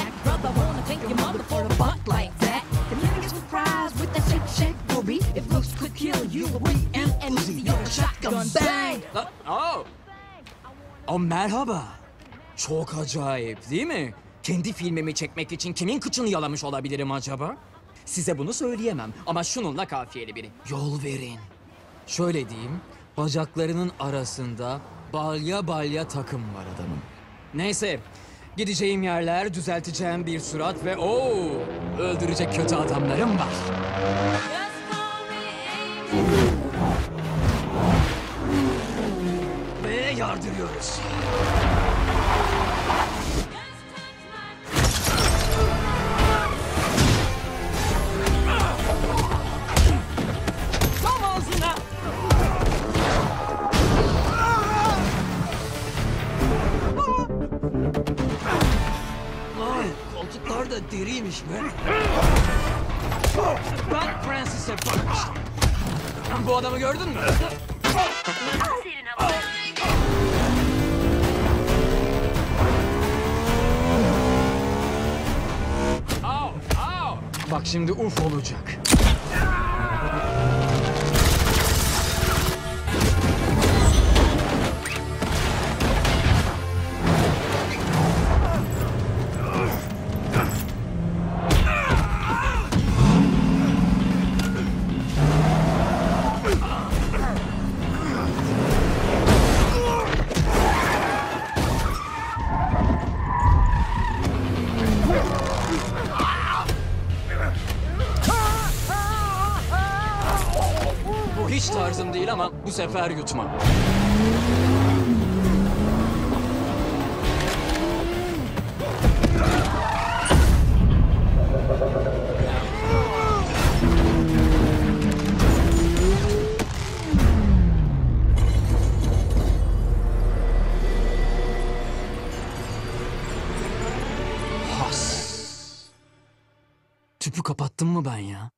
back, brother. Wanna thank your mother for a buck like that. The niggas with fries with that shake, shake, booby. If looks could kill you, we and Uzi. You're a shotgun bang. Oh. Oh merhaba. Çok acayip değil mi? Kendi filmimi çekmek için kimin kıçını yalamış olabilirim acaba? Size bunu söyleyemem ama şununla kafiyeli biri. Yol verin. Şöyle diyeyim, bacaklarının arasında balya balya takım var adamın. Neyse, gideceğim yerler, düzelteceğim bir surat ve o öldürecek kötü adamlarım var. Ve yardırıyoruz. Ay, koltuklar da deriymiş be. Ben Francis'e bakmıştım. Bu adamı gördün mü? Bak şimdi uf olacak. Hiç tarzım değil ama bu sefer yutmam. Has. Tüpü kapattım mı ben ya?